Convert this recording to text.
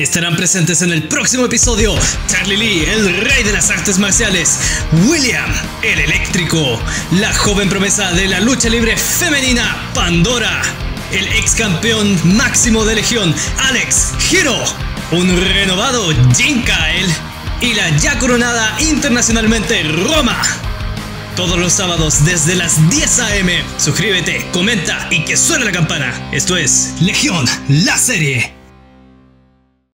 Estarán presentes en el próximo episodio Charlie Lee, el rey de las artes marciales, William, el eléctrico, la joven promesa de la lucha libre femenina, Pandora, el ex campeón máximo de Legión, Alex Hiro, un renovado Jin Kyle y la ya coronada internacionalmente Roma. Todos los sábados desde las 10 a.m. Suscríbete, comenta y que suene la campana. Esto es Legión, la serie.